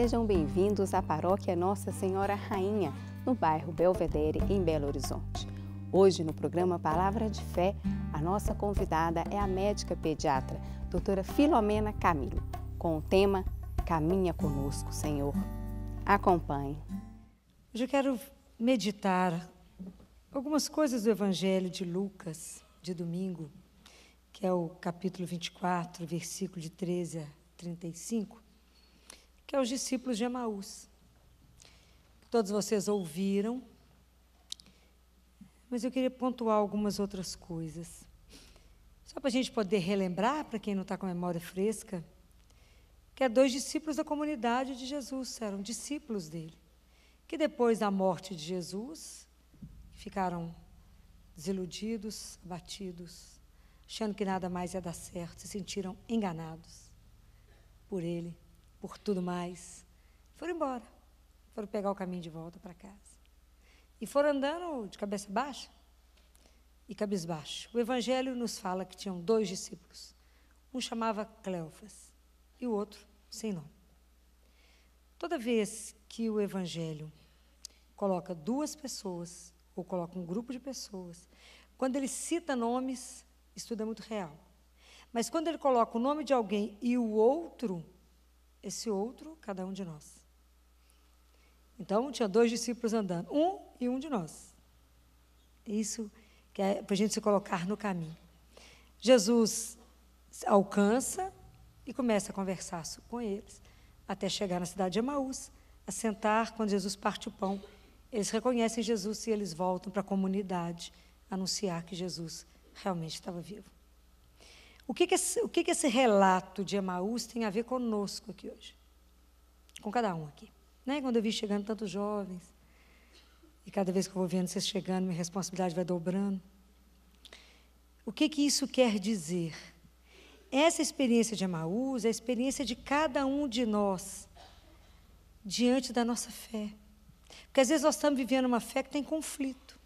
Sejam bem-vindos à Paróquia Nossa Senhora Rainha, no bairro Belvedere, em Belo Horizonte. Hoje, no programa Palavra de Fé, a nossa convidada é a médica pediatra, doutora Filomena Camilo, com o tema Caminha Conosco, Senhor. Acompanhe. Hoje eu quero meditar algumas coisas do Evangelho de Lucas, de domingo, que é o capítulo 24, versículo de 13 a 35, que é os discípulos de Emaús. Todos vocês ouviram, mas eu queria pontuar algumas outras coisas. Só para a gente poder relembrar, para quem não está com a memória fresca, que é dois discípulos da comunidade de Jesus, eram discípulos dele, que depois da morte de Jesus ficaram desiludidos, abatidos, achando que nada mais ia dar certo, se sentiram enganados por ele, por tudo mais. Foram embora, foram pegar o caminho de volta para casa. E foram andando de cabeça baixa e cabisbaixo. O Evangelho nos fala que tinham dois discípulos. Um chamava Cleofas e o outro sem nome. Toda vez que o Evangelho coloca duas pessoas, ou coloca um grupo de pessoas, quando ele cita nomes, isso tudo é muito real. Mas quando ele coloca o nome de alguém e o outro, esse outro, cada um de nós. Então, tinha dois discípulos andando, um e um de nós. Isso que é para a gente se colocar no caminho. Jesus alcança e começa a conversar com eles, até chegar na cidade de Emaús, a sentar, quando Jesus parte o pão. Eles reconhecem Jesus e eles voltam para a comunidade anunciar que Jesus realmente estava vivo. O que, que, esse, o que, que esse relato de Emaús tem a ver conosco aqui hoje? Com cada um aqui. Né? Quando eu vi chegando tantos jovens, e cada vez que eu vou vendo vocês chegando, minha responsabilidade vai dobrando. O que, que isso quer dizer? Essa experiência de Emaús é a experiência de cada um de nós diante da nossa fé. Porque às vezes nós estamos vivendo uma fé que tem conflito,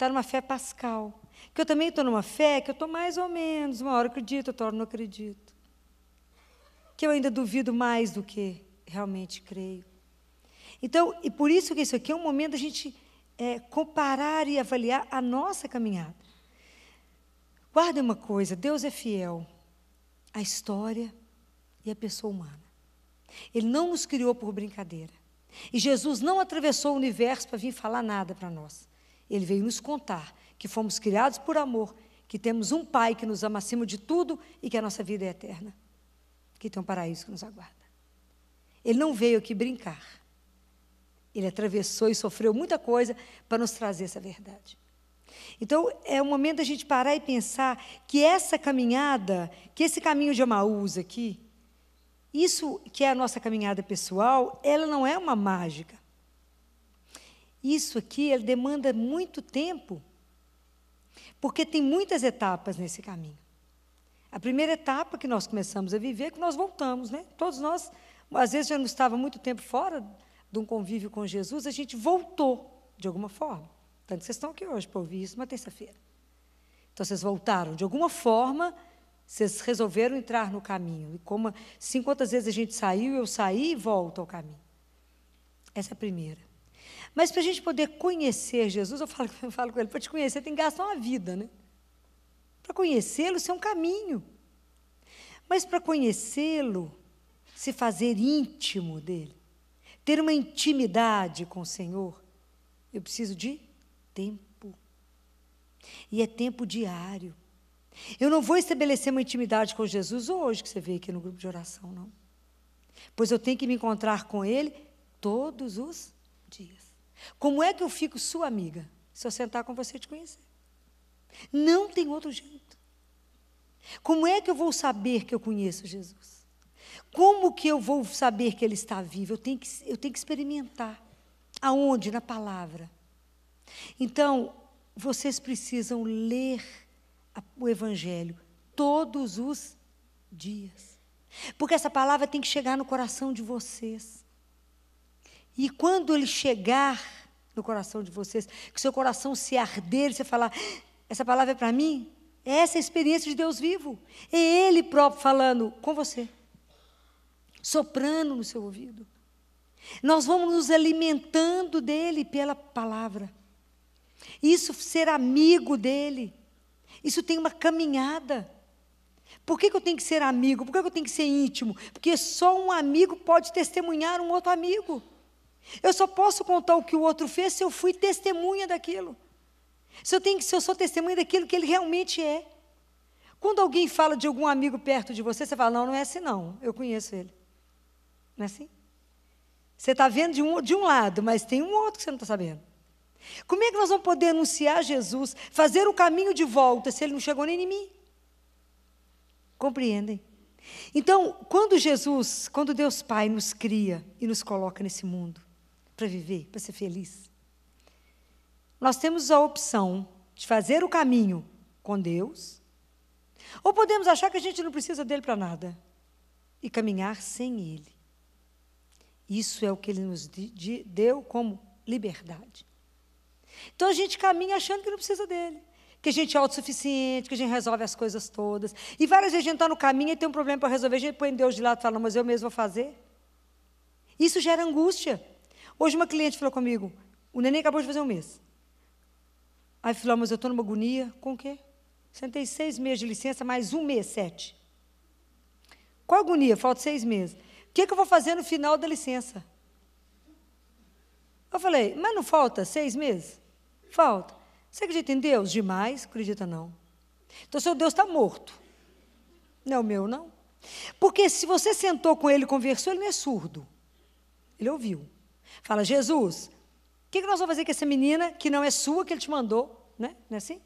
está numa fé pascal. Que eu também estou numa fé que eu estou mais ou menos, uma hora eu acredito, outra hora não acredito. Que eu ainda duvido mais do que realmente creio. Então, e por isso que isso aqui é um momento da gente é, comparar e avaliar a nossa caminhada. Guarda uma coisa: Deus é fiel à história e à pessoa humana. Ele não nos criou por brincadeira. E Jesus não atravessou o universo para vir falar nada para nós. Ele veio nos contar que fomos criados por amor, que temos um Pai que nos ama acima de tudo e que a nossa vida é eterna, que tem um paraíso que nos aguarda. Ele não veio aqui brincar. Ele atravessou e sofreu muita coisa para nos trazer essa verdade. Então, é o momento da gente parar e pensar que essa caminhada, que esse caminho de Amaús aqui, isso que é a nossa caminhada pessoal, ela não é uma mágica. Isso aqui ele demanda muito tempo, porque tem muitas etapas nesse caminho. A primeira etapa que nós começamos a viver é que nós voltamos, né? Todos nós, às vezes já não estava muito tempo fora de um convívio com Jesus, a gente voltou de alguma forma. Tanto que vocês estão aqui hoje para ouvir isso uma terça-feira. Então vocês voltaram de alguma forma vocês resolveram entrar no caminho. E como assim, quantas vezes a gente saiu, eu saí e volto ao caminho. Essa é a primeira. Mas para a gente poder conhecer Jesus, eu falo, eu falo com ele, para te conhecer tem que gastar uma vida, né? Para conhecê-lo, isso é um caminho. Mas para conhecê-lo, se fazer íntimo dele, ter uma intimidade com o Senhor, eu preciso de tempo. E é tempo diário. Eu não vou estabelecer uma intimidade com Jesus hoje, que você vê aqui no grupo de oração, não. Pois eu tenho que me encontrar com Ele todos os dias. Como é que eu fico sua amiga? Se eu sentar com você e te conhecer. Não tem outro jeito. Como é que eu vou saber que eu conheço Jesus? Como que eu vou saber que Ele está vivo? Eu tenho que, eu tenho que experimentar. Aonde? Na palavra. Então, vocês precisam ler o Evangelho todos os dias. Porque essa palavra tem que chegar no coração de vocês. E quando ele chegar no coração de vocês, que seu coração se arder, você falar, essa palavra é para mim, é essa a experiência de Deus vivo. É Ele próprio falando com você, soprando no seu ouvido. Nós vamos nos alimentando dele pela palavra. Isso ser amigo dele. Isso tem uma caminhada. Por que, que eu tenho que ser amigo? Por que, que eu tenho que ser íntimo? Porque só um amigo pode testemunhar um outro amigo. Eu só posso contar o que o outro fez se eu fui testemunha daquilo. Se eu, tenho, se eu sou testemunha daquilo que ele realmente é. Quando alguém fala de algum amigo perto de você, você fala, não, não é assim não, eu conheço ele. Não é assim? Você está vendo de um, de um lado, mas tem um outro que você não está sabendo. Como é que nós vamos poder anunciar Jesus, fazer o caminho de volta, se ele não chegou nem em mim? Compreendem? Então, quando Jesus, quando Deus Pai nos cria e nos coloca nesse mundo para viver, para ser feliz, nós temos a opção de fazer o caminho com Deus, ou podemos achar que a gente não precisa dele para nada e caminhar sem ele. Isso é o que ele nos deu como liberdade. Então a gente caminha achando que não precisa dele. Que a gente é autossuficiente, que a gente resolve as coisas todas. E várias vezes a gente está no caminho e tem um problema para resolver, a gente põe Deus de lado e fala, mas eu mesmo vou fazer. Isso gera angústia. Hoje uma cliente falou comigo, o neném acabou de fazer um mês. Aí falou, mas eu estou numa agonia. Com o quê? Sentei seis meses de licença, mais um mês, sete. Qual agonia? Falta seis meses. O que, que eu vou fazer no final da licença? Eu falei, mas não falta seis meses? Falta. Você acredita em Deus? Demais? Acredita não. Então, seu Deus está morto. Não é o meu, não. Porque se você sentou com ele e conversou, ele não é surdo. Ele ouviu. Fala, Jesus, o que, que nós vamos fazer com essa menina que não é sua, que ele te mandou? Né? Não é assim?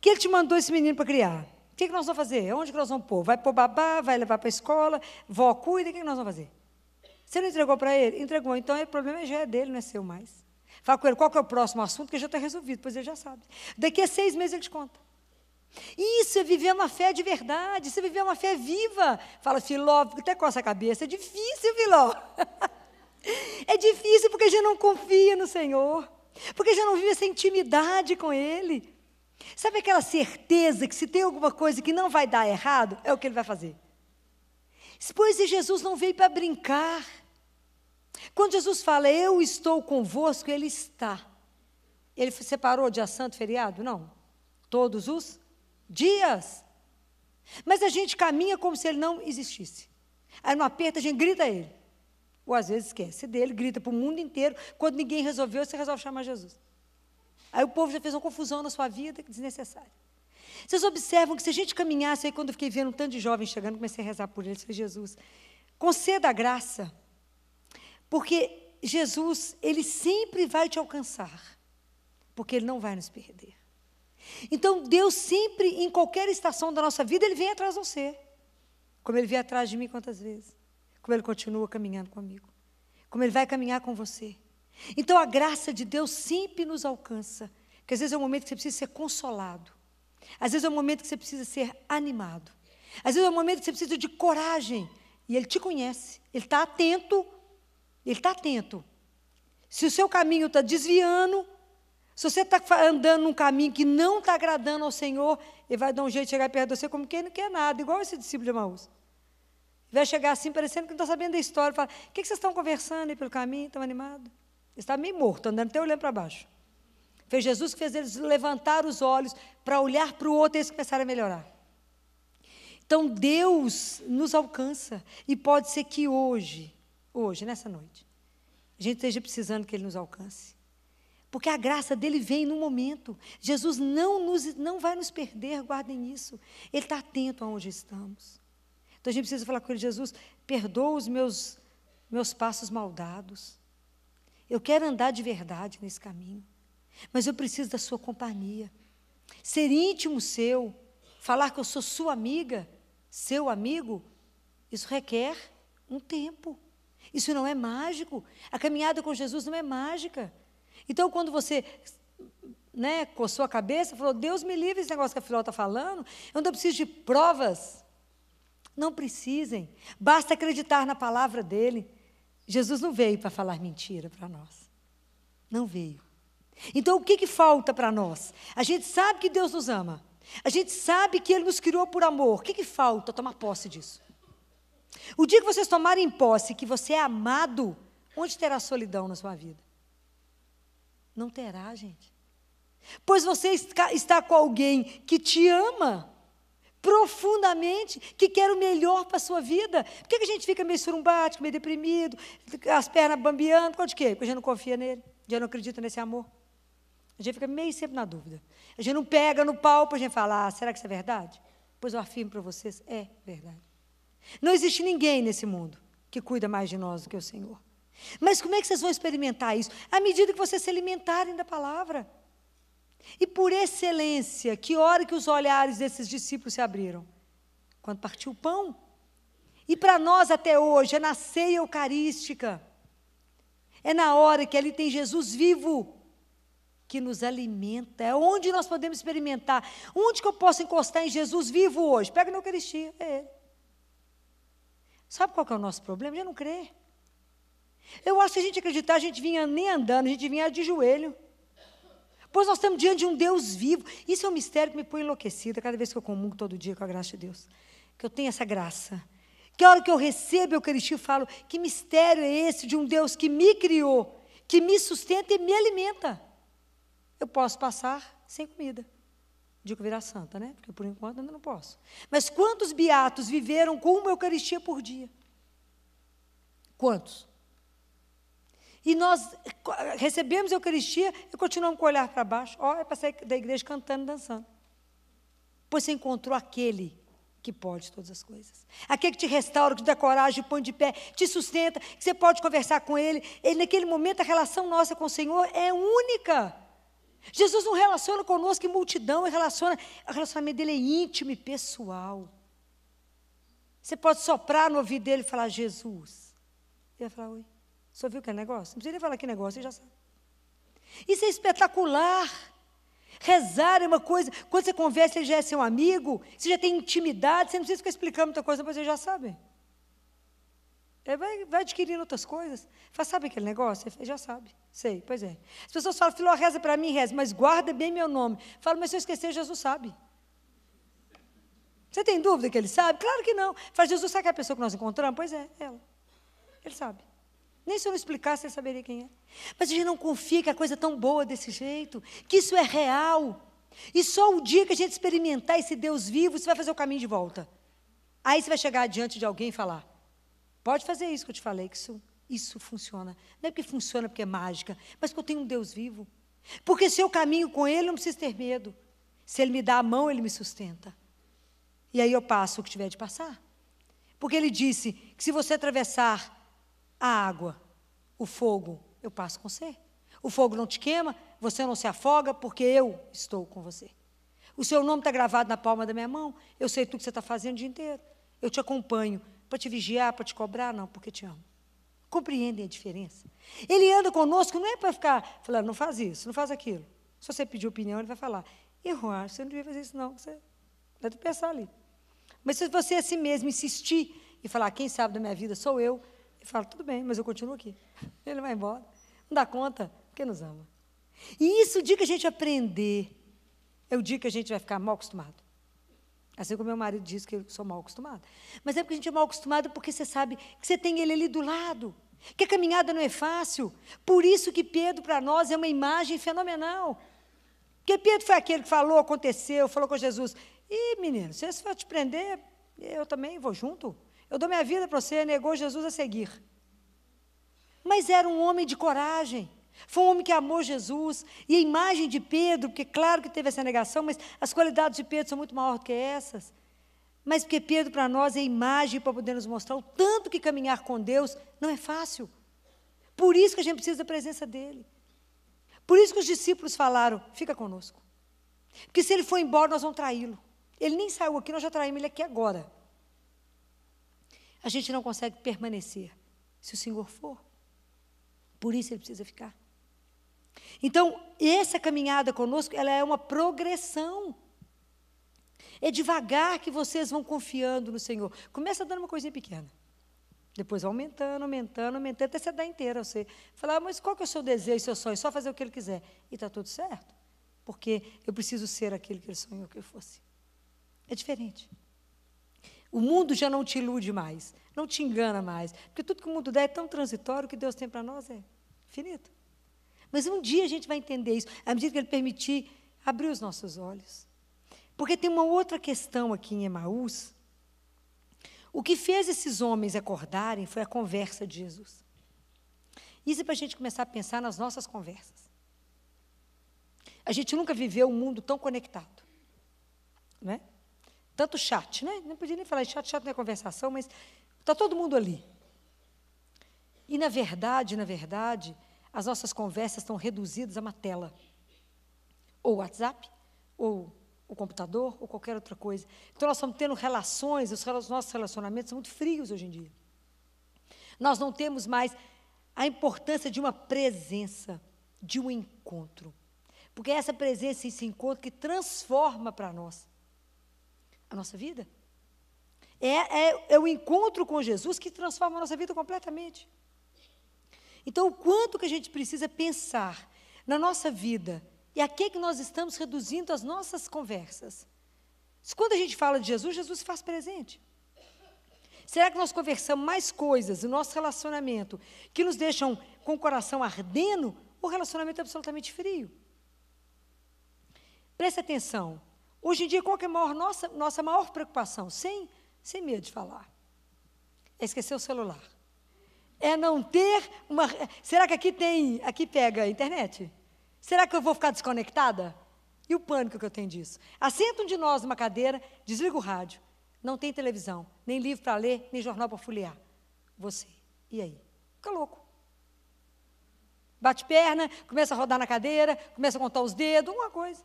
Que ele te mandou esse menino para criar. O que, que nós vamos fazer? Onde que nós vamos pôr? Vai pôr babá, vai levar para a escola, vó cuida, o que, que nós vamos fazer? Você não entregou para ele? Entregou. Então o problema já é dele, não é seu mais. Fala com ele, qual que é o próximo assunto, que já está resolvido, pois ele já sabe. Daqui a seis meses ele te conta. Isso é viver uma fé de verdade, isso é viver uma fé viva. Fala, Filó, até coça a cabeça, é difícil, Filó. é difícil porque a gente não confia no Senhor, porque a gente não vive essa intimidade com Ele. Sabe aquela certeza que se tem alguma coisa que não vai dar errado, é o que Ele vai fazer. Pois Jesus não veio para brincar. Quando Jesus fala, eu estou convosco, Ele está. Ele separou dia santo, feriado? Não. Todos os dias. Mas a gente caminha como se Ele não existisse. Aí no aperto a gente grita a Ele. Ou às vezes esquece dele, grita para o mundo inteiro. Quando ninguém resolveu, você resolve chamar Jesus. Aí o povo já fez uma confusão na sua vida desnecessária. Vocês observam que se a gente caminhasse, aí quando eu fiquei vendo um tanto de jovens chegando, comecei a rezar por eles, falei, Jesus, conceda a graça porque Jesus, ele sempre vai te alcançar, porque ele não vai nos perder. Então, Deus sempre, em qualquer estação da nossa vida, ele vem atrás de você. Como ele veio atrás de mim quantas vezes? Como ele continua caminhando comigo? Como ele vai caminhar com você? Então, a graça de Deus sempre nos alcança. Que às vezes é um momento que você precisa ser consolado. Às vezes é um momento que você precisa ser animado. Às vezes é um momento que você precisa de coragem. E Ele te conhece. Ele está atento ele está atento. Se o seu caminho está desviando, se você está andando num caminho que não está agradando ao Senhor, ele vai dar um jeito de chegar perto de você como quem não quer nada, igual esse discípulo de Emaús. Vai chegar assim, parecendo que não está sabendo da história. Fala, o que, vocês estão conversando aí pelo caminho? Estão animados? Está meio morto, andando até olhando para baixo. Foi Jesus que fez eles levantar os olhos para olhar para o outro e eles começaram a melhorar. Então Deus nos alcança. E pode ser que hoje hoje, nessa noite, a gente esteja precisando que Ele nos alcance. Porque a graça dele vem no momento. Jesus não, nos, não vai nos perder, guardem isso. Ele está atento aonde estamos. Então a gente precisa falar com ele, Jesus, perdoa os meus, meus passos maldados. Eu quero andar de verdade nesse caminho. Mas eu preciso da sua companhia. Ser íntimo seu, falar que eu sou sua amiga, seu amigo, isso requer um tempo. Isso não é mágico. A caminhada com Jesus não é mágica. Então, quando você né, coçou a cabeça, falou: Deus me livre desse negócio que a Filó está falando, eu não preciso de provas. Não precisem. Basta acreditar na palavra dele. Jesus não veio para falar mentira para nós. Não veio. Então, o que, que falta para nós? A gente sabe que Deus nos ama. A gente sabe que Ele nos criou por amor. O que, que falta? Tomar posse disso. O dia que vocês tomarem posse que você é amado, Onde terá solidão na sua vida? Não terá, gente. Pois você está com alguém que te ama profundamente, que quer o melhor para a sua vida. Por que a gente fica meio surumbático, meio deprimido, as pernas bambeando? Por causa de quê? Porque a gente não confia nele, a gente não acredita nesse amor. A gente fica meio sempre na dúvida. A gente não pega no pau para a gente falar, ah, será que isso é verdade? Pois eu afirmo para vocês, é verdade. Não existe ninguém nesse mundo que cuida mais de nós do que o Senhor. Mas como é que vocês vão experimentar isso? À medida que vocês se alimentarem da palavra. E por excelência, que hora que os olhares desses discípulos se abriram? Quando partiu o pão. E para nós até hoje é na ceia eucarística. É na hora que ali tem Jesus vivo que nos alimenta. É onde nós podemos experimentar. Onde que eu posso encostar em Jesus vivo hoje? Pega na Eucaristia, é Ele. Sabe qual que é o nosso problema? Já não crê. Eu acho que a gente acreditar, a gente vinha nem andando, a gente vinha de joelho. Pois nós estamos diante de um Deus vivo. Isso é um mistério que me põe enlouquecida cada vez que eu comungo todo dia com a graça de Deus. Que eu tenho essa graça. Que a hora que eu recebo a Eucaristia, eu falo: que mistério é esse de um Deus que me criou, que me sustenta e me alimenta? Eu posso passar sem comida. Digo virar santa, né? Porque por enquanto ainda não posso. Mas quantos beatos viveram com uma Eucaristia por dia? Quantos? E nós recebemos a Eucaristia e continuamos com o olhar para baixo. Ó, é para sair da igreja cantando, dançando. Pois você encontrou aquele que pode todas as coisas. Aquele que te restaura, que te dá coragem, põe de pé, te sustenta, que você pode conversar com ele. Ele, naquele momento, a relação nossa com o Senhor é única. Jesus não relaciona conosco em multidão, ele relaciona, o relacionamento dele é íntimo e pessoal. Você pode soprar no ouvido dele e falar, Jesus. Ele vai falar, oi. Você ouviu aquele negócio? Não precisa nem falar que negócio, você já sabe. Isso é espetacular. Rezar é uma coisa, quando você conversa, ele já é seu amigo, você já tem intimidade, você não precisa ficar explicando muita coisa, mas ele já sabe. Ele vai, vai adquirindo outras coisas. Fala, sabe aquele negócio? Ele já sabe. Sei, pois é. As pessoas falam, filho, reza para mim, reza, mas guarda bem meu nome. Fala, mas se eu esquecer, Jesus sabe. Você tem dúvida que ele sabe? Claro que não. Fala, Jesus sabe que é a pessoa que nós encontramos? Pois é, ela. Ele sabe. Nem se eu não explicasse, ele saberia quem é. Mas a gente não confia que a coisa é tão boa desse jeito, que isso é real. E só o dia que a gente experimentar esse Deus vivo, você vai fazer o caminho de volta. Aí você vai chegar diante de alguém e falar: pode fazer isso que eu te falei, que isso, isso funciona. Não é porque funciona porque é mágica, mas porque eu tenho um Deus vivo. Porque se eu caminho com Ele, eu não preciso ter medo. Se Ele me dá a mão, Ele me sustenta. E aí eu passo o que tiver de passar. Porque Ele disse que se você atravessar a água, o fogo, eu passo com você. O fogo não te queima, você não se afoga, porque eu estou com você. O seu nome está gravado na palma da minha mão, eu sei tudo que você está fazendo o dia inteiro. Eu te acompanho para te vigiar, para te cobrar, não, porque te amo. Compreendem a diferença? Ele anda conosco, não é para ficar falando, não faz isso, não faz aquilo. Se você pedir opinião, ele vai falar, erro, você não devia fazer isso, não, você deve pensar ali. Mas se você assim mesmo insistir e falar, quem sabe da minha vida sou eu, e fala, tudo bem, mas eu continuo aqui. Ele vai embora. Não dá conta, porque nos ama. E isso, o dia que a gente aprender, é o dia que a gente vai ficar mal acostumado. Assim como meu marido diz que eu sou mal acostumado. Mas é porque a gente é mal acostumado porque você sabe que você tem ele ali do lado. Que a caminhada não é fácil. Por isso que Pedro, para nós, é uma imagem fenomenal. Porque Pedro foi aquele que falou, aconteceu, falou com Jesus. E, menino, se você for te prender, eu também vou junto. Eu dou minha vida para você, negou Jesus a seguir. Mas era um homem de coragem. Foi um homem que amou Jesus. E a imagem de Pedro, porque claro que teve essa negação, mas as qualidades de Pedro são muito maiores do que essas. Mas porque Pedro para nós é imagem para poder nos mostrar o tanto que caminhar com Deus não é fácil. Por isso que a gente precisa da presença dele. Por isso que os discípulos falaram: fica conosco. Porque se ele for embora, nós vamos traí-lo. Ele nem saiu aqui, nós já traímos ele aqui agora a gente não consegue permanecer se o Senhor for. Por isso ele precisa ficar. Então, essa caminhada conosco, ela é uma progressão. É devagar que vocês vão confiando no Senhor. Começa dando uma coisinha pequena. Depois aumentando, aumentando, aumentando, até você dar inteira. Você falar, ah, mas qual que é o seu desejo, seu sonho? Só fazer o que ele quiser. E está tudo certo. Porque eu preciso ser aquele que ele sonhou que eu fosse. É diferente. O mundo já não te ilude mais, não te engana mais. Porque tudo que o mundo dá é tão transitório que Deus tem para nós é finito. Mas um dia a gente vai entender isso, à medida que Ele permitir abrir os nossos olhos. Porque tem uma outra questão aqui em Emaús. O que fez esses homens acordarem foi a conversa de Jesus. Isso é para a gente começar a pensar nas nossas conversas. A gente nunca viveu um mundo tão conectado. Né? Tanto chat, né? Não podia nem falar chat, chat não é conversação, mas está todo mundo ali. E, na verdade, na verdade, as nossas conversas estão reduzidas a uma tela. Ou WhatsApp, ou o computador, ou qualquer outra coisa. Então, nós estamos tendo relações, os nossos relacionamentos são muito frios hoje em dia. Nós não temos mais a importância de uma presença, de um encontro. Porque é essa presença e esse encontro que transforma para nós a nossa vida. É, é, é o encontro com Jesus que transforma a nossa vida completamente. Então, o quanto que a gente precisa pensar na nossa vida e a que, que nós estamos reduzindo as nossas conversas. Quando a gente fala de Jesus, Jesus se faz presente. Será que nós conversamos mais coisas no nosso relacionamento que nos deixam com o coração ardendo ou relacionamento absolutamente frio? Preste atenção. Hoje em dia, qual é a maior, nossa, nossa maior preocupação? Sem, sem medo de falar. É esquecer o celular. É não ter uma. Será que aqui tem. Aqui pega a internet? Será que eu vou ficar desconectada? E o pânico que eu tenho disso? Assenta um de nós numa cadeira, desliga o rádio. Não tem televisão, nem livro para ler, nem jornal para folhear. Você. E aí? Fica louco. Bate perna, começa a rodar na cadeira, começa a contar os dedos, uma coisa.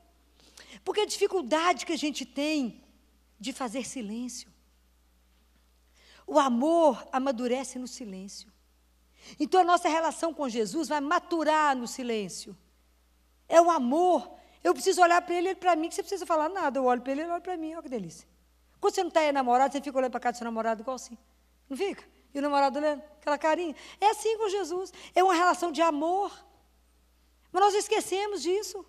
Porque a dificuldade que a gente tem de fazer silêncio. O amor amadurece no silêncio. Então a nossa relação com Jesus vai maturar no silêncio. É o amor. Eu preciso olhar para ele, ele para mim, que você precisa falar nada. Eu olho para ele, ele olha para mim, olha que delícia. Quando você não está aí namorado, você fica olhando para a cara do seu namorado igual assim. Não fica? E o namorado olhando, aquela carinha. É assim com Jesus. É uma relação de amor. Mas nós esquecemos disso.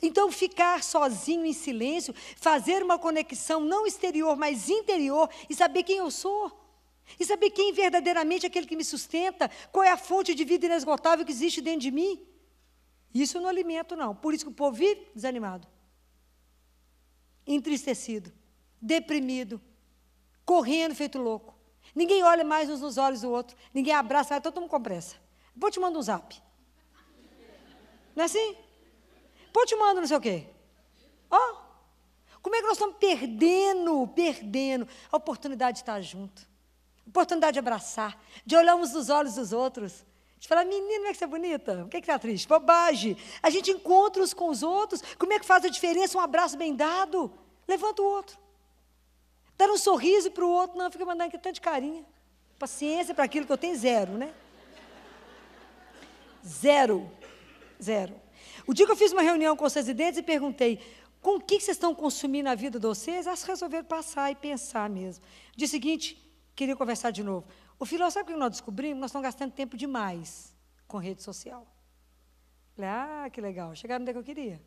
Então, ficar sozinho em silêncio, fazer uma conexão não exterior, mas interior, e saber quem eu sou. E saber quem verdadeiramente é aquele que me sustenta, qual é a fonte de vida inesgotável que existe dentro de mim. Isso eu não alimento, não. Por isso que o povo vive desanimado, entristecido, deprimido, correndo feito louco. Ninguém olha mais uns nos olhos do outro, ninguém abraça, todo mundo com pressa. Vou te mandar um zap. Não é assim? Pô, te mando não sei o quê. Ó, oh, como é que nós estamos perdendo, perdendo a oportunidade de estar junto, a oportunidade de abraçar, de olhar uns nos olhos dos outros, de falar, menina, como é que você é bonita? Por que, que você está triste? Bobagem. A gente encontra uns com os outros, como é que faz a diferença um abraço bem dado? Levanta o outro. Dar um sorriso para o outro, não, fica mandando aqui tanto de carinha. Paciência para aquilo que eu tenho, zero, né? Zero. Zero. O dia que eu fiz uma reunião com os residentes e perguntei com o que vocês estão consumindo a vida de vocês, elas resolveram passar e pensar mesmo. Dia seguinte, queria conversar de novo. O filho, sabe o que nós descobrimos? Nós estamos gastando tempo demais com rede social. Falei, ah, que legal, chegaram onde é que eu queria.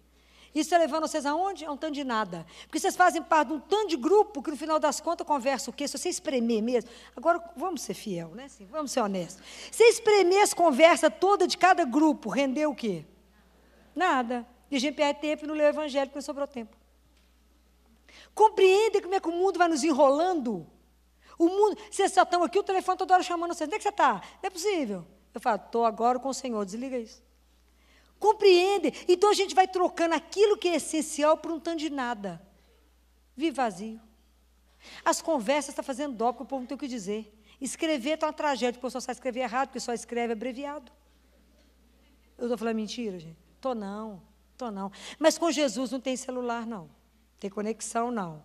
Isso está levando vocês aonde? A um tanto de nada. Porque vocês fazem parte de um tanto de grupo que, no final das contas, conversa o quê? Se você espremer mesmo. Agora, vamos ser fiel, né? Sim, vamos ser honestos. Se espremer essa conversa toda de cada grupo, rendeu o quê? Nada. E a gente perde tempo e não lê o evangelho porque não sobrou tempo. Compreende como é que o mundo vai nos enrolando? O mundo, vocês só estão aqui, o telefone toda hora chamando vocês. Onde é que você está? Não é possível. Eu falo, estou agora com o Senhor, desliga isso. Compreende? Então a gente vai trocando aquilo que é essencial por um tanto de nada. Vive vazio. As conversas estão tá fazendo dó, porque o povo não tem o que dizer. Escrever está uma tragédia, porque o pessoal só escrever errado, porque só escreve abreviado. Eu estou falando mentira, gente? Tô não, tô não. Mas com Jesus não tem celular, não. Tem conexão, não.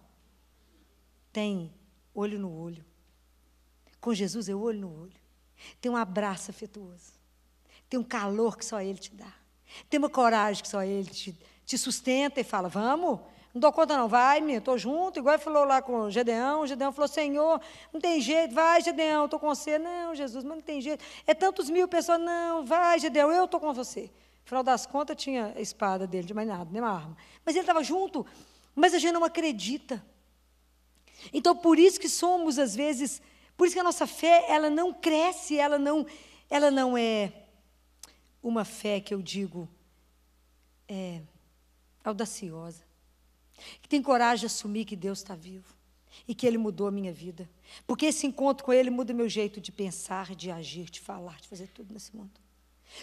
Tem olho no olho. Com Jesus é olho no olho. Tem um abraço afetuoso. Tem um calor que só Ele te dá. Tem uma coragem que só Ele te, te sustenta e fala: Vamos, não dou conta, não, vai, minha, estou junto. Igual ele falou lá com o Gedeão. O Gedeão falou: Senhor, não tem jeito, vai, Gedeão, estou com você. Não, Jesus, mas não tem jeito. É tantos mil pessoas, não, vai, Gedeão, eu estou com você. Afinal das contas, tinha a espada dele, de mais nada, nem uma arma. Mas ele estava junto. Mas a gente não acredita. Então, por isso que somos, às vezes, por isso que a nossa fé, ela não cresce, ela não, ela não é uma fé que eu digo é, audaciosa, que tem coragem de assumir que Deus está vivo e que Ele mudou a minha vida. Porque esse encontro com Ele muda meu jeito de pensar, de agir, de falar, de fazer tudo nesse mundo.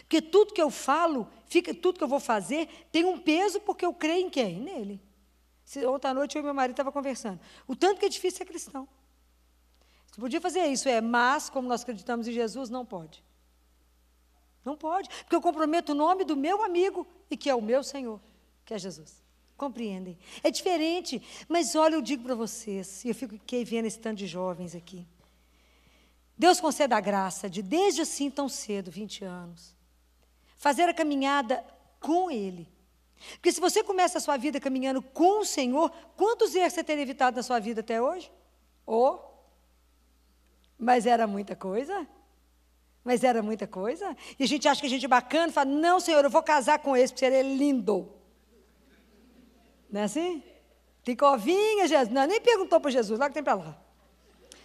Porque tudo que eu falo, fica, tudo que eu vou fazer, tem um peso porque eu creio em quem? Nele. Outra noite eu e meu marido estavam conversando. O tanto que é difícil ser cristão. Você podia fazer isso, é, mas, como nós acreditamos em Jesus, não pode. Não pode, porque eu comprometo o nome do meu amigo e que é o meu Senhor, que é Jesus. Compreendem? É diferente, mas olha, eu digo para vocês, e eu fico aqui vendo esse tanto de jovens aqui. Deus concede a graça de, desde assim tão cedo, 20 anos, fazer a caminhada com Ele. Porque se você começa a sua vida caminhando com o Senhor, quantos erros você teria evitado na sua vida até hoje? Oh, mas era muita coisa. Mas era muita coisa. E a gente acha que a gente é bacana e fala: não, Senhor, eu vou casar com esse, porque ele é lindo. Não é assim? Tem covinha, Jesus. Não, nem perguntou para Jesus, lá que tem para lá.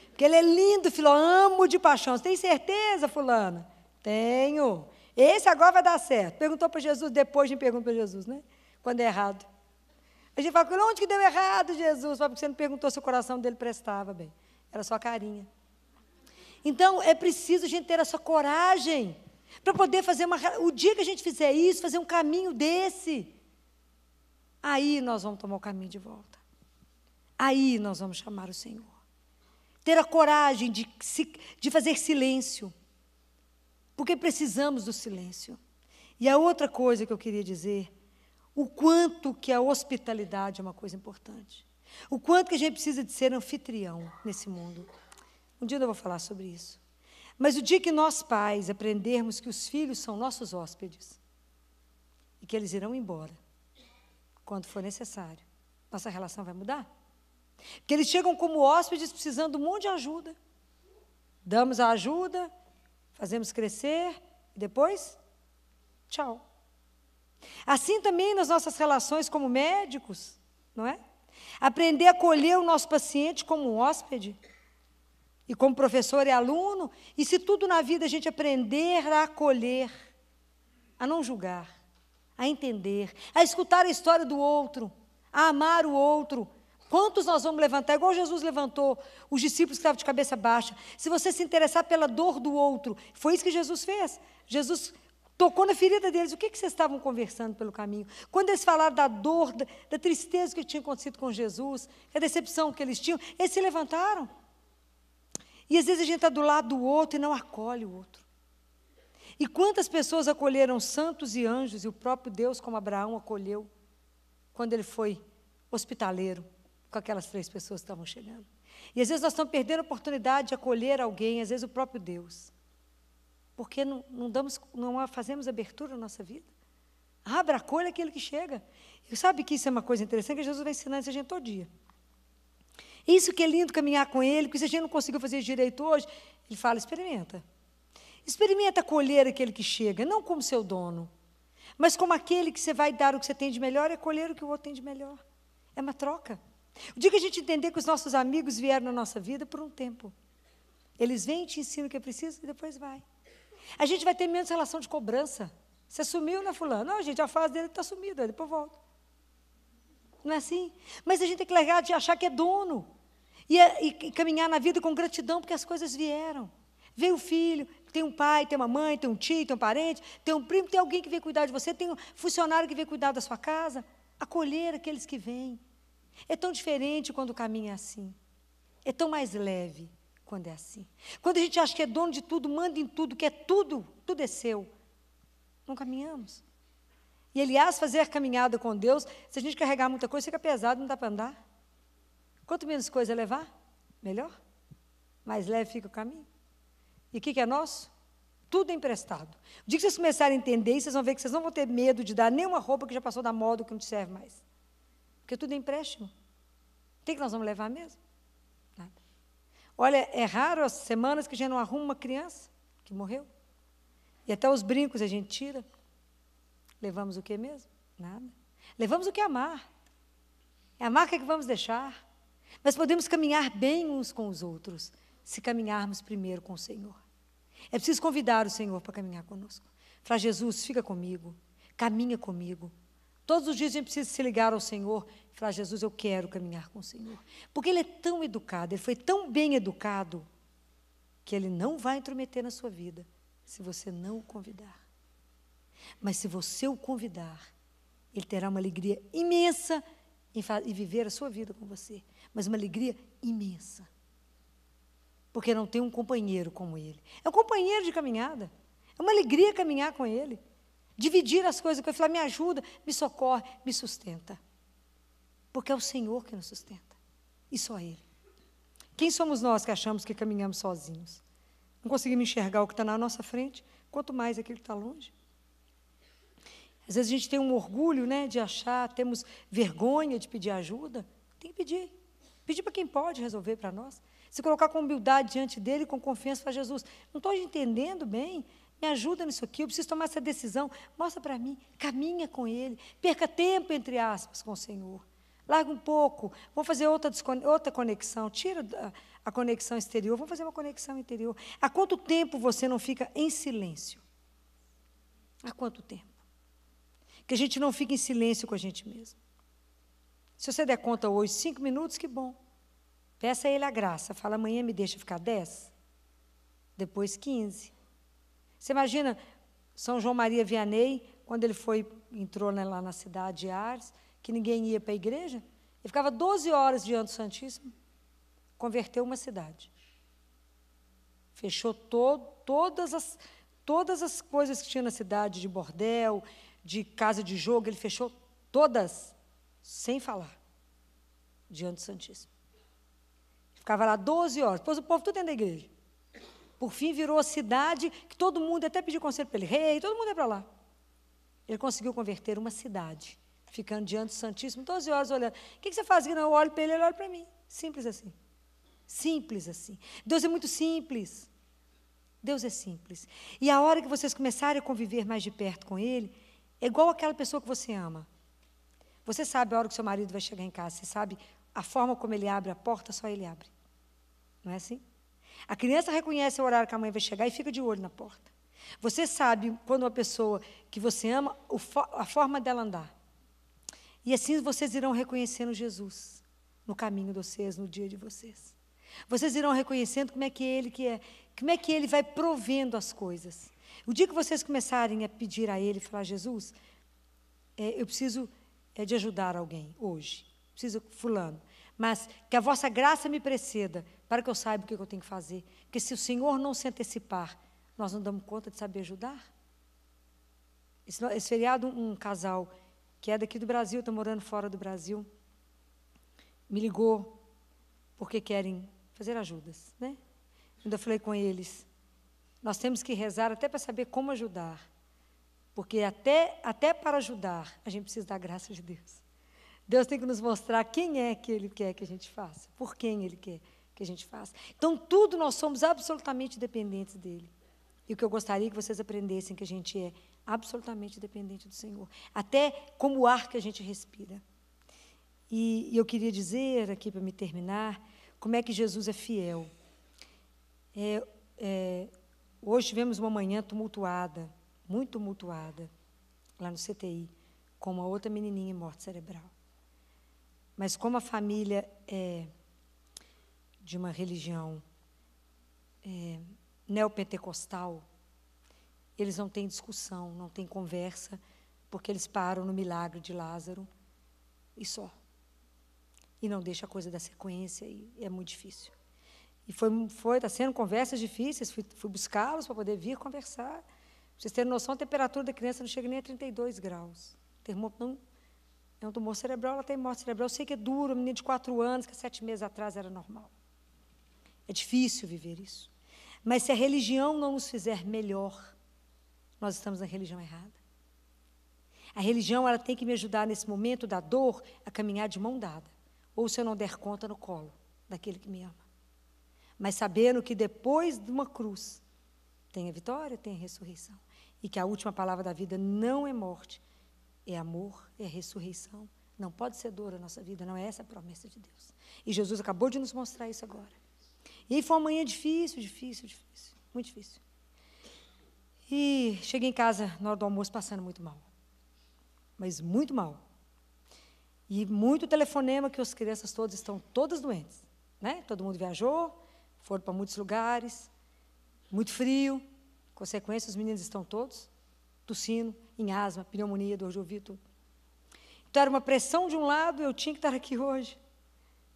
Porque ele é lindo, filho, amo de paixão. Você tem certeza, fulana? Tenho. Esse agora vai dar certo. Perguntou para Jesus, depois de pergunta para Jesus, né? Quando é errado. A gente fala, onde que deu errado, Jesus? Porque você não perguntou se o coração dele prestava bem. Era só carinha. Então, é preciso a gente ter essa coragem para poder fazer uma. O dia que a gente fizer isso, fazer um caminho desse, aí nós vamos tomar o caminho de volta. Aí nós vamos chamar o Senhor. Ter a coragem de, de fazer silêncio, porque precisamos do silêncio. E a outra coisa que eu queria dizer, o quanto que a hospitalidade é uma coisa importante. O quanto que a gente precisa de ser anfitrião nesse mundo. Um dia eu vou falar sobre isso. Mas o dia que nós, pais, aprendermos que os filhos são nossos hóspedes e que eles irão embora quando for necessário, nossa relação vai mudar. Porque eles chegam como hóspedes precisando de um monte de ajuda. Damos a ajuda, fazemos crescer e depois, tchau. Assim também nas nossas relações como médicos, não é? Aprender a acolher o nosso paciente como um hóspede e como professor e aluno, e se tudo na vida a gente aprender a acolher, a não julgar, a entender, a escutar a história do outro, a amar o outro. Quantos nós vamos levantar? Igual Jesus levantou os discípulos que estavam de cabeça baixa. Se você se interessar pela dor do outro, foi isso que Jesus fez. Jesus tocou na ferida deles. O que, que vocês estavam conversando pelo caminho? Quando eles falaram da dor, da, da tristeza que tinha acontecido com Jesus, a decepção que eles tinham, eles se levantaram. E às vezes a gente está do lado do outro e não acolhe o outro. E quantas pessoas acolheram santos e anjos, e o próprio Deus, como Abraão, acolheu, quando ele foi hospitaleiro com aquelas três pessoas que estavam chegando. E às vezes nós estamos perdendo a oportunidade de acolher alguém, às vezes o próprio Deus. Porque não, não, damos, não fazemos abertura na nossa vida. Abra, acolha aquele que chega. E sabe que isso é uma coisa interessante, que Jesus vai ensinando isso a gente todo dia. Isso que é lindo caminhar com Ele, porque se a gente não conseguiu fazer direito hoje, Ele fala: experimenta. Experimenta acolher aquele que chega, não como seu dono, mas como aquele que você vai dar o que você tem de melhor e acolher o que o outro tem de melhor. É uma troca. O dia que a gente entender que os nossos amigos vieram na nossa vida por um tempo, eles vêm te ensinam o que é preciso e depois vai. A gente vai ter menos relação de cobrança. Você sumiu, né, fulano? Não, gente, a fase dele está sumida, depois volta. Não é assim? Mas a gente tem que largar de achar que é dono. E, e, e, caminhar na vida com gratidão, porque as coisas vieram. Veio o filho, tem um pai, tem uma mãe, tem um tio, tem um parente, tem um primo, tem alguém que vem cuidar de você, tem um funcionário que vem cuidar da sua casa. Acolher aqueles que vêm. É tão diferente quando o caminho é assim. É tão mais leve quando é assim. Quando a gente acha que é dono de tudo, manda em tudo, que é tudo, tudo é seu. Não caminhamos. E, aliás, fazer caminhada com Deus, se a gente carregar muita coisa, fica pesado, não dá para andar. Quanto menos coisa levar, melhor. Mais leve fica o caminho. E o que, que é nosso? Tudo é emprestado. O dia que vocês começarem a entender vocês vão ver que vocês não vão ter medo de dar nenhuma roupa que já passou da moda, que não te serve mais. Porque tudo é empréstimo. O que, que nós vamos levar mesmo? Nada. Olha, é raro as semanas que a gente não arruma uma criança que morreu. E até os brincos a gente tira. Levamos o que mesmo? Nada. Levamos o que amar. É a marca que vamos deixar. Mas podemos caminhar bem uns com os outros se caminharmos primeiro com o Senhor. É preciso convidar o Senhor para caminhar conosco. Falar, Jesus, fica comigo, caminha comigo. Todos os dias a gente precisa se ligar ao Senhor e falar, Jesus, eu quero caminhar com o Senhor. Porque Ele é tão educado, Ele foi tão bem educado, que Ele não vai intrometer na sua vida se você não o convidar. Mas se você o convidar, Ele terá uma alegria imensa em, em viver a sua vida com você. Mas uma alegria imensa. Porque não tem um companheiro como Ele. É um companheiro de caminhada. É uma alegria caminhar com Ele. Dividir as coisas com Ele. Falar, me ajuda, me socorre, me sustenta. Porque é o Senhor que nos sustenta. E só Ele. Quem somos nós que achamos que caminhamos sozinhos? Não conseguimos enxergar o que está na nossa frente, quanto mais aquilo que está longe. Às vezes a gente tem um orgulho né, de achar, temos vergonha de pedir ajuda. Tem que pedir. Pedir para quem pode resolver para nós. Se colocar com humildade diante dele, com confiança para Jesus. Não estou entendendo bem, me ajuda nisso aqui, eu preciso tomar essa decisão. Mostra para mim, caminha com ele. Perca tempo, entre aspas, com o Senhor. Larga um pouco, vamos fazer outra, outra conexão. Tira a conexão exterior, vamos fazer uma conexão interior. Há quanto tempo você não fica em silêncio? Há quanto tempo? Que a gente não fica em silêncio com a gente mesmo. Se você der conta hoje, cinco minutos, que bom. Peça a ele a graça. Fala, amanhã me deixa ficar dez. Depois quinze. Você imagina São João Maria Vianney, quando ele foi, entrou né, lá na cidade de Ares, que ninguém ia para a igreja? Ele ficava 12 horas diante do Santíssimo converteu uma cidade. Fechou to todas, as, todas as coisas que tinha na cidade, de bordel, de casa de jogo, ele fechou todas, sem falar, diante do Santíssimo. Ficava lá 12 horas, depois o povo tudo dentro da igreja. Por fim, virou a cidade que todo mundo, até pediu conselho para ele, rei, todo mundo ia para lá. Ele conseguiu converter uma cidade, ficando diante do Santíssimo, 12 horas olhando. O que, você faz eu olho para ele, ele olha para mim. Simples assim. Simples assim. Deus é muito simples. Deus é simples. E a hora que vocês começarem a conviver mais de perto com Ele, é igual aquela pessoa que você ama. Você sabe a hora que seu marido vai chegar em casa, você sabe a forma como ele abre a porta, só ele abre. Não é assim? A criança reconhece o horário que a mãe vai chegar e fica de olho na porta. Você sabe quando uma pessoa que você ama, a forma dela andar. E assim vocês irão reconhecendo Jesus no caminho de vocês, no dia de vocês. Vocês irão reconhecendo como é que ele que é, como é que ele vai provendo as coisas. O dia que vocês começarem a pedir a ele, falar Jesus, é, eu preciso é, de ajudar alguém hoje, preciso fulano, mas que a vossa graça me preceda para que eu saiba o que eu tenho que fazer. Porque se o Senhor não se antecipar, nós não damos conta de saber ajudar. Esse, esse feriado, um, um casal que é daqui do Brasil, está morando fora do Brasil, me ligou porque querem fazer ajudas, né? Ainda falei com eles, nós temos que rezar até para saber como ajudar, porque até até para ajudar a gente precisa da graça de Deus. Deus tem que nos mostrar quem é que Ele quer que a gente faça, por quem Ele quer que a gente faça. Então tudo nós somos absolutamente dependentes dele. E o que eu gostaria que vocês aprendessem que a gente é absolutamente dependente do Senhor, até como o ar que a gente respira. E, e eu queria dizer aqui para me terminar como é que Jesus é fiel. É, é, hoje tivemos uma manhã tumultuada, muito tumultuada, lá no CTI, com uma outra menininha morte cerebral. Mas como a família é de uma religião é, neopentecostal, eles não têm discussão, não têm conversa, porque eles param no milagre de Lázaro e só e não deixa a coisa da sequência e é muito difícil. E foi, foi tá sendo conversas difíceis, fui, fui buscá-los para poder vir conversar. Pra vocês terem noção, a temperatura da criança não chega nem a 32 graus. Termômetro não, é um tumor cerebral, ela tem morte cerebral. Eu sei que é duro, uma menina de quatro anos, que sete meses atrás era normal. É difícil viver isso. Mas se a religião não nos fizer melhor, nós estamos na religião errada. A religião ela tem que me ajudar nesse momento da dor a caminhar de mão dada ou se eu não der conta no colo daquele que me ama. Mas sabendo que depois de uma cruz tem a vitória, tem a ressurreição. E que a última palavra da vida não é morte, é amor, é ressurreição Não pode ser dor a nossa vida, não é essa a promessa de Deus. E Jesus acabou de nos mostrar isso agora. E foi uma manhã difícil, difícil, difícil, muito difícil. E cheguei em casa na hora do almoço passando muito mal. Mas muito mal. E muito telefonema que as crianças todas estão todas doentes. Né? Todo mundo viajou, foram para muitos lugares, muito frio. Consequência, os meninos estão todos tossindo, em asma, pneumonia, dor de ouvido. Então era uma pressão de um lado, eu tinha que estar aqui hoje.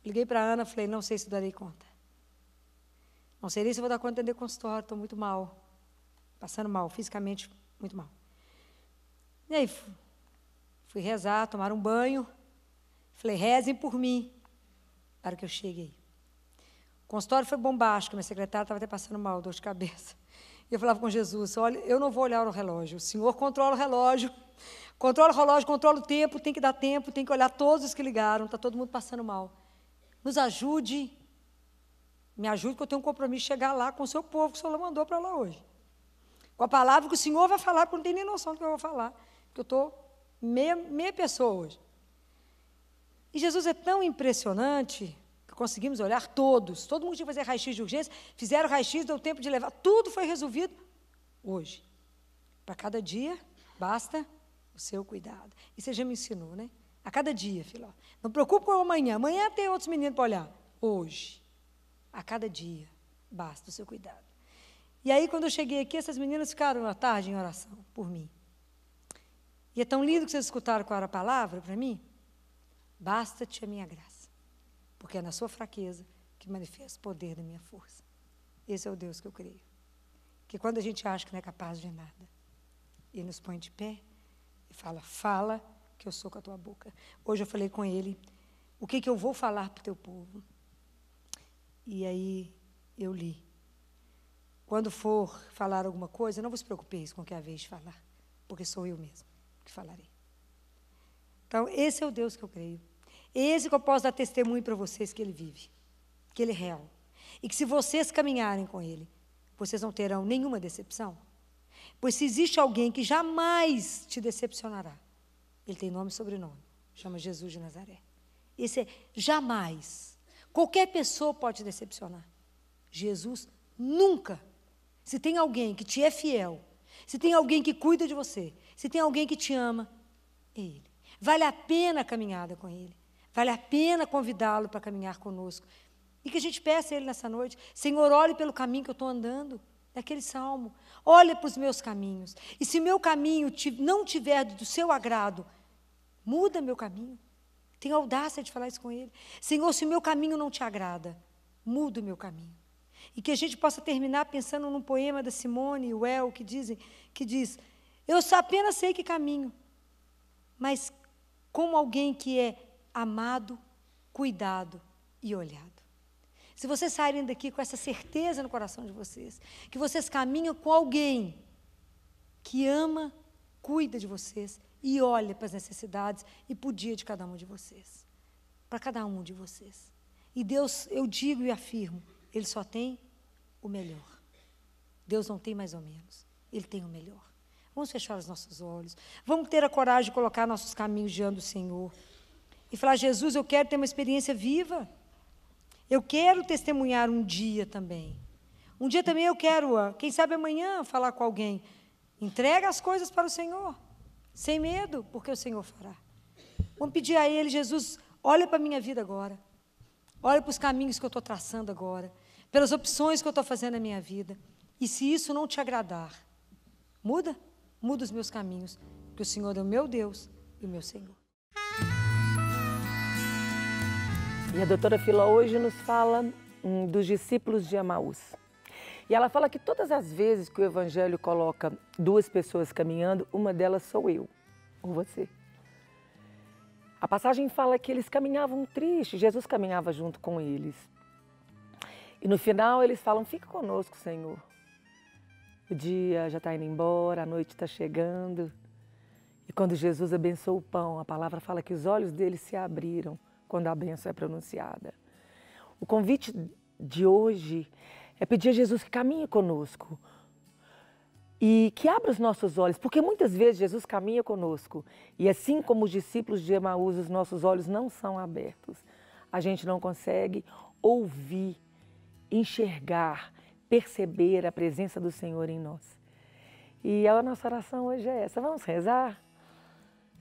Liguei para a Ana, falei, não sei se darei conta. Não sei nem se vou dar conta de atender consultório, estou muito mal. Passando mal, fisicamente muito mal. E aí, fui rezar, tomar um banho. Falei, rezem por mim, para que eu chegue aí. O consultório foi bombástico, minha secretária estava até passando mal, dor de cabeça. E eu falava com Jesus: olha, eu não vou olhar o relógio, o Senhor controla o relógio, controla o relógio, controla o tempo, tem que dar tempo, tem que olhar todos os que ligaram, está todo mundo passando mal. Nos ajude, me ajude, que eu tenho um compromisso de chegar lá com o seu povo que o Senhor mandou para lá hoje. Com a palavra que o Senhor vai falar, porque eu não tenho nem noção do que eu vou falar, porque eu estou meia, meia pessoa hoje. E Jesus é tão impressionante conseguimos olhar todos. Todo mundo tinha que fazer raio-x de urgência, fizeram raio-x, deu tempo de levar. Tudo foi resolvido hoje. Para cada dia, basta o seu cuidado. E você já me ensinou, né? A cada dia, filho. Não preocupe com amanhã. Amanhã tem outros meninos para olhar. Hoje. A cada dia, basta o seu cuidado. E aí, quando eu cheguei aqui, essas meninas ficaram à tarde em oração por mim. E é tão lindo que vocês escutaram qual era a palavra para mim. Basta-te a minha graça porque é na sua fraqueza que manifesta o poder da minha força. Esse é o Deus que eu creio. Que quando a gente acha que não é capaz de nada, ele nos põe de pé e fala: Fala, que eu sou com a tua boca. Hoje eu falei com ele: O que, que eu vou falar para o teu povo? E aí eu li. Quando for falar alguma coisa, não vos preocupeis com o que é a vez de falar, porque sou eu mesmo que falarei. Então, esse é o Deus que eu creio. Esse que eu posso dar testemunho para vocês que ele vive, que ele é real. E que se vocês caminharem com ele, vocês não terão nenhuma decepção. Pois se existe alguém que jamais te decepcionará, ele tem nome e sobrenome, chama Jesus de Nazaré. Esse é jamais. Qualquer pessoa pode te decepcionar. Jesus nunca. Se tem alguém que te é fiel, se tem alguém que cuida de você, se tem alguém que te ama, é Ele. Vale a pena a caminhada com Ele. Vale a pena convidá-lo para caminhar conosco. E que a gente peça a Ele nessa noite: Senhor, olhe pelo caminho que eu estou andando. Daquele salmo. Olha para os meus caminhos. E se meu caminho não tiver do seu agrado, muda meu caminho. Tenho audácia de falar isso com Ele. Senhor, se o meu caminho não te agrada, muda o meu caminho. E que a gente possa terminar pensando num poema da Simone e Well, que, dizem, que diz: Eu apenas sei que caminho, mas como alguém que é amado, cuidado e olhado. Se vocês saírem daqui com essa certeza no coração de vocês, que vocês caminham com alguém que ama, cuida de vocês e olha para as necessidades e para o dia de cada um de vocês. Para cada um de vocês. E Deus, eu digo e afirmo, Ele só tem o melhor. Deus não tem mais ou menos, Ele tem o melhor. Vamos fechar os nossos olhos. Vamos ter a coragem de colocar nossos caminhos diante do Senhor e falar: Jesus, eu quero ter uma experiência viva. Eu quero testemunhar um dia também. Um dia também eu quero, quem sabe amanhã, falar com alguém. Entrega as coisas para o Senhor, sem medo, porque o Senhor fará. Vamos pedir a Ele, Jesus, olha para a minha vida agora. Olha para os caminhos que eu estou traçando agora. Pelas opções que eu estou fazendo na minha vida. E se isso não te agradar, muda, muda os meus caminhos, porque o Senhor é o meu Deus e o meu Senhor. E a doutora Fila hoje nos fala hum, dos discípulos de Emaús. E ela fala que todas as vezes que o Evangelho coloca duas pessoas caminhando, uma delas sou eu, ou você. A passagem fala que eles caminhavam tristes, Jesus caminhava junto com eles. E no final eles falam: Fica conosco, Senhor. O dia já está indo embora, a noite está chegando. E quando Jesus abençoou o pão, a palavra fala que os olhos deles se abriram quando a benção é pronunciada. O convite de hoje é pedir a Jesus que caminhe conosco. e que abra os nossos olhos, porque muitas vezes Jesus caminha conosco e assim como os discípulos de Emaús, os nossos olhos não são abertos. A gente não consegue ouvir, enxergar, perceber a presença do Senhor em nós. E a nossa oração hoje é essa. Vamos rezar?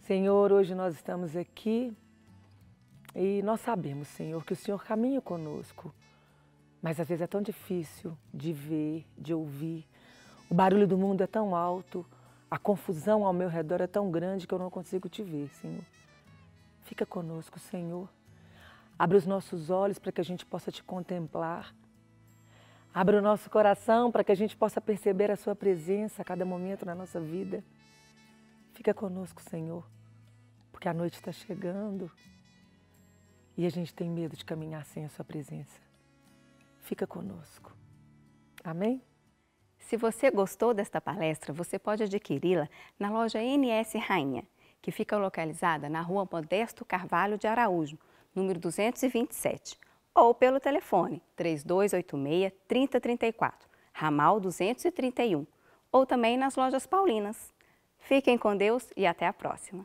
Senhor, hoje nós estamos aqui e nós sabemos, Senhor, que o Senhor caminha conosco, mas às vezes é tão difícil de ver, de ouvir. O barulho do mundo é tão alto, a confusão ao meu redor é tão grande que eu não consigo te ver, Senhor. Fica conosco, Senhor. Abre os nossos olhos para que a gente possa te contemplar. Abre o nosso coração para que a gente possa perceber a Sua presença a cada momento na nossa vida. Fica conosco, Senhor, porque a noite está chegando e a gente tem medo de caminhar sem a Sua presença. Fica conosco. Amém? Se você gostou desta palestra, você pode adquiri-la na loja NS Rainha, que fica localizada na rua Modesto Carvalho de Araújo, número 227, ou pelo telefone 3286-3034, ramal 231, ou também nas lojas paulinas. Fiquem com Deus e até a próxima!